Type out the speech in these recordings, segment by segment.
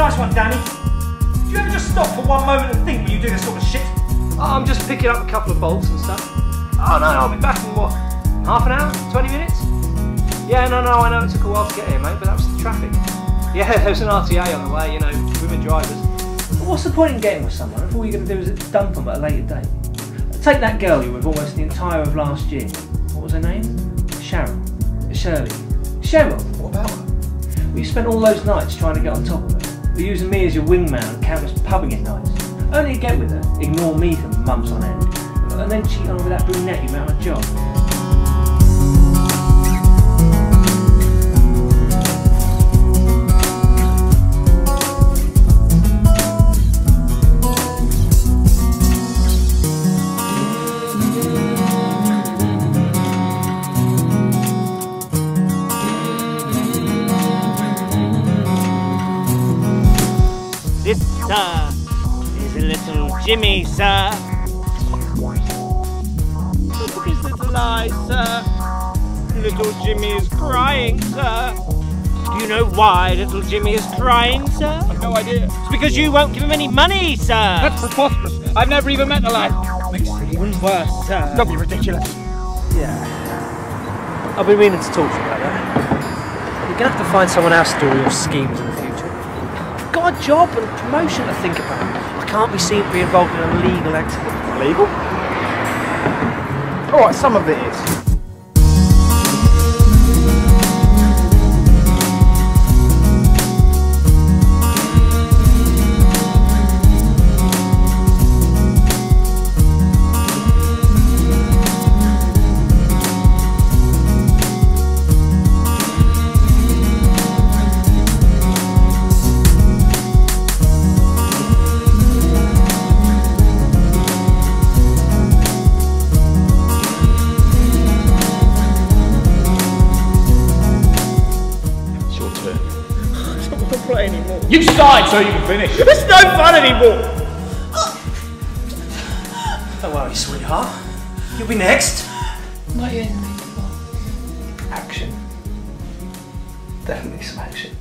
one, Danny. Do you ever just stop for one moment and think when you do this sort of shit? Oh, I'm just picking up a couple of bolts and stuff. Oh no, I'll be back in what? Half an hour? 20 minutes? Yeah, no, no, I know it took a while to get here, mate, but that was the traffic. Yeah, there's an RTA on the way, you know, women drivers. But what's the point in getting with someone if all you're going to do is dump them at a later date? Take that girl you were with almost the entire of last year. What was her name? Cheryl. Shirley. Cheryl. What about her? Well, you spent all those nights trying to get on top of her. You're using me as your wingman on countless pubbing at nights. Only to get with her, ignore me for months on end, and then cheat on her with that brunette you met on a job. This, sir, is a little Jimmy, sir. Look at his little eyes, sir. Little Jimmy is crying, sir. Do you know why little Jimmy is crying, sir? I've no idea. It's because you won't give him any money, sir. That's preposterous. I've never even met the lad. makes it even worse, sir. Don't be ridiculous. Yeah. I've been meaning to talk to you about that. You're gonna have to find someone else to do all your schemes a job and promotion to think about. I can't be seen to be involved in a legal accident. Legal? All right, some of it is. You started so you can finish. It's no fun anymore. Don't worry, sweetheart. You'll be next. What are you in the mood for? Action. Definitely some action.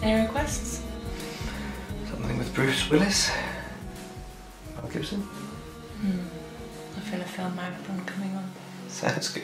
Any requests? Something with Bruce Willis. Mel Gibson. Hmm. I feel a film marathon coming on. Sounds good.